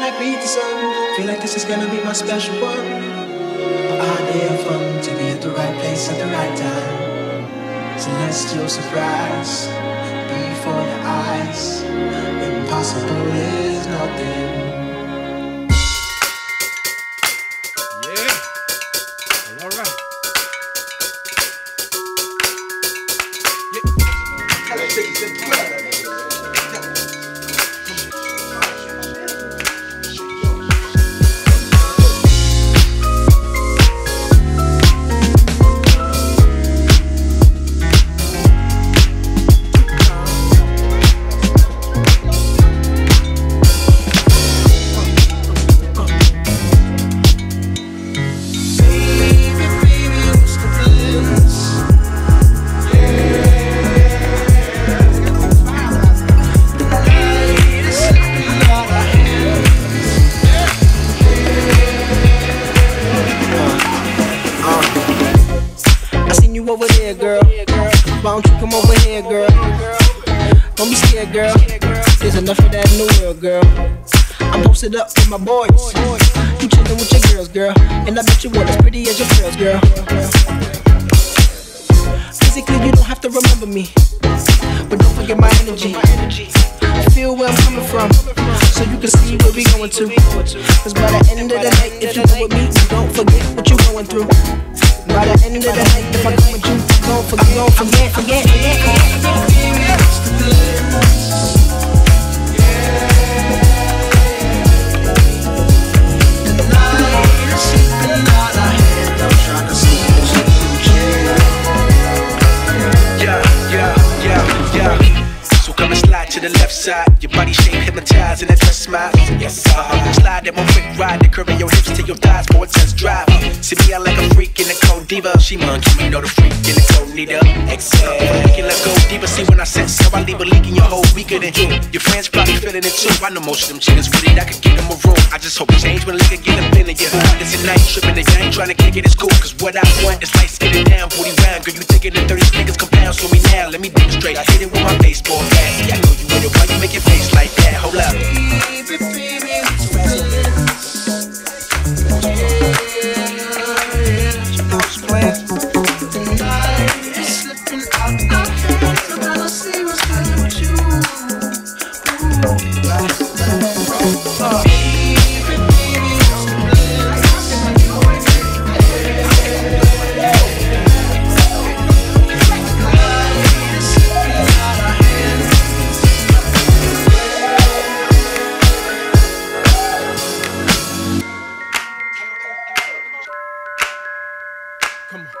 And I greet the sun. Feel like this is gonna be my special one. Idea of fun to be at the right place at the right time. Celestial surprise before your eyes. Impossible is nothing. I seen you over there, girl. Why don't you come over here, girl? Don't be scared, girl. There's enough of that in the world, girl. I'm posted up with my boys. You chillin' with your girls, girl. And I bet you weren't as pretty as your girls, girl. Physically, you don't have to remember me. But don't forget my energy. Feel where I'm coming from. So you can see where we going to. Cause by the end of the night, if you go with me, you don't forget what you're going through. By the end of the night, if I come with you, don't forget, don't forget, forget, forget. Yeah, yeah, yeah, yeah. So come and slide to the left side. Your body shape hypnotized and that dress smile. Yes, uh-huh. Slide that my quick ride. The curve of your hips to your thighs diva. She monkey, me know the freak in neither. Exhale. Overthinking, let's go deeper. See when I set so I leave a leak in your whole weaker than you. Your friends probably feeling it too. I know most of them chickens with it. I could get them a room. I just hope change when liquor get up in it. Yeah, this is night tripping. The gang trying to kick it. It's cool. Cause what I want is light skinning down, booty round. Girl, you thinking the 30 Uh, Come on.